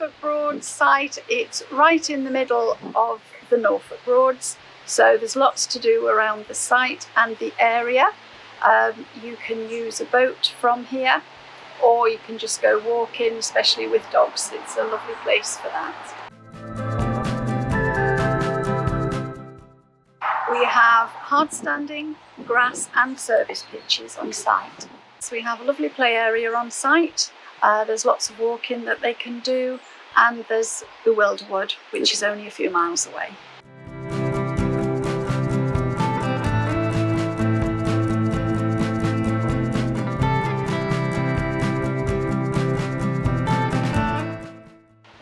Norfolk site, it's right in the middle of the Norfolk Broads. So there's lots to do around the site and the area. Um, you can use a boat from here or you can just go walking, especially with dogs. It's a lovely place for that. We have hard standing, grass and service pitches on site. So we have a lovely play area on site. Uh, there's lots of walking that they can do and there's BeWILDerwood, which is only a few miles away.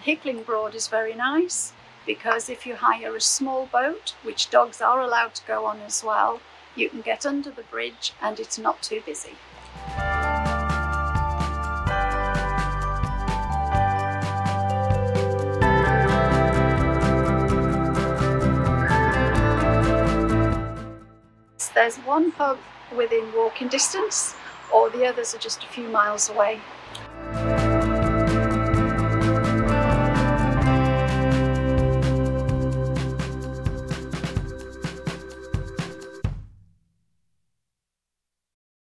Hickling Broad is very nice because if you hire a small boat, which dogs are allowed to go on as well, you can get under the bridge and it's not too busy. There's one pub within walking distance or the others are just a few miles away